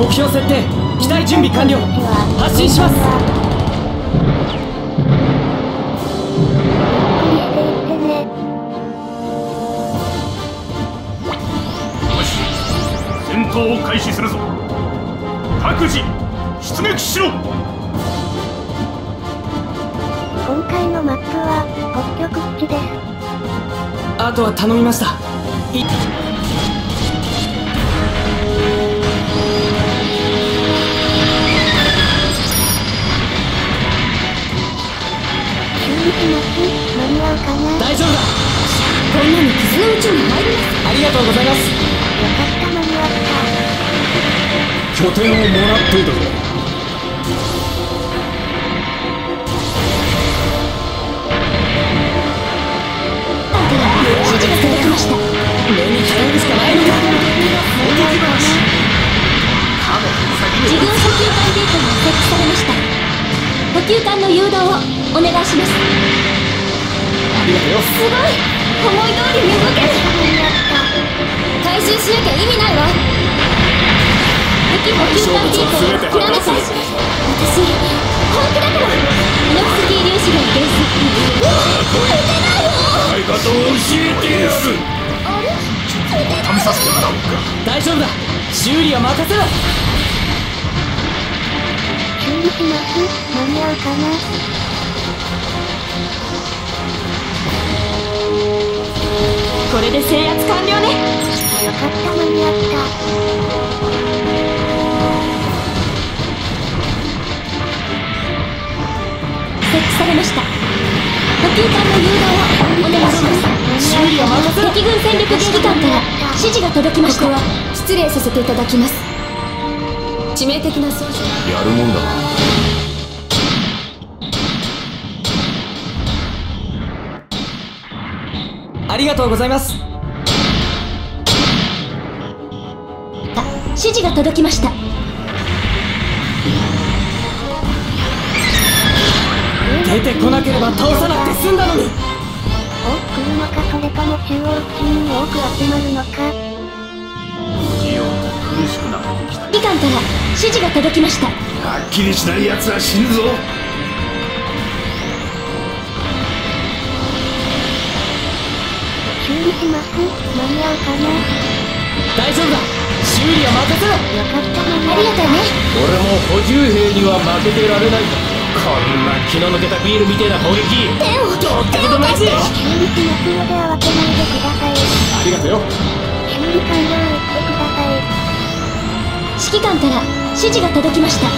目標設定機体準備完了。発進します。よし戦闘を開始するぞ。各自出撃しろ。今回のマップは北極基地です。あとは頼みましたに合うかなよか大丈夫だこんなの傷のうちに入ります。ありがとうございます。った間に合った拠点をもらっといたぞ指示が届きま。した目に頼るしかないのか自分補給管ゲートが設置されました。補給管の誘導を。お願いします。ありがとうよ。すごい。思い通りに動ける。回収しなきゃ意味ないわ。敵補給管ゲートを切らなさい私本気だから。ミノフスキー粒子が原則うわ撃てないよ。使い方を教えてやる。あれ？試させてもらおうか大丈夫だ。修理は任せろ。修理します間に合うかな？これで制圧完了ね。よかった間に合った。設置されました。補給管の誘導をお願いします。修理は任せろ敵軍戦力指揮官から指示が届きました。失礼させていただきます。致命的な操作やるもんだなありがとうございます。指示が届きました。出てこなければ倒さなくて済んだのに。多く来るのかそれとも中央付近に多く集まるのか。ジオ苦しくなってきた。指揮官から指示が届きました。はっきりしない奴は死ぬぞ間に合うかな大丈夫だ。修理は任せろ。よかった間に合ったね。俺も補充兵には負けてられない。こんな気の抜けたビールみてえな攻撃。手を。どってことないぜ修理し。ますので慌てないでください。ありがとうよ。修理完了を言ってください。指揮官から指示が届きました。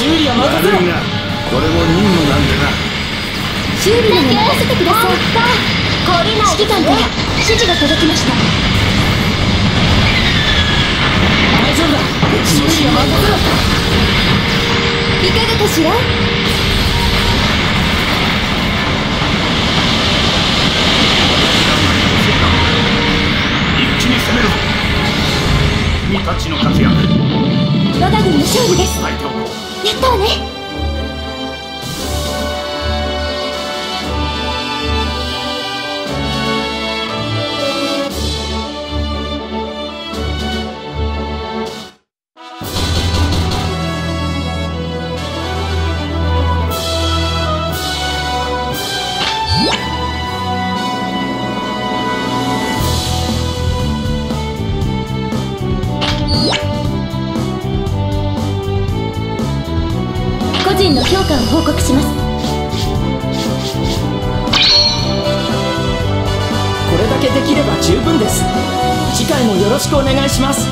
修理は任せろ。悪いがこれも任務なんでな。修理に任せてください。指揮官から指示が届きました。大丈夫だ修理は任せろいかがかしら一気に攻めるぞ君たちの活躍。我が軍の勝利です。やったわね個人の評価を報告しますこれだけできれば十分です次回もよろしくお願いします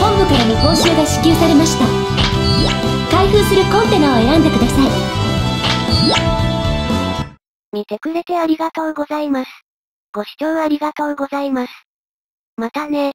本部からの報酬が支給されました開封するコンテナを選んでください見てくれてありがとうございます。ご視聴ありがとうございます。またね。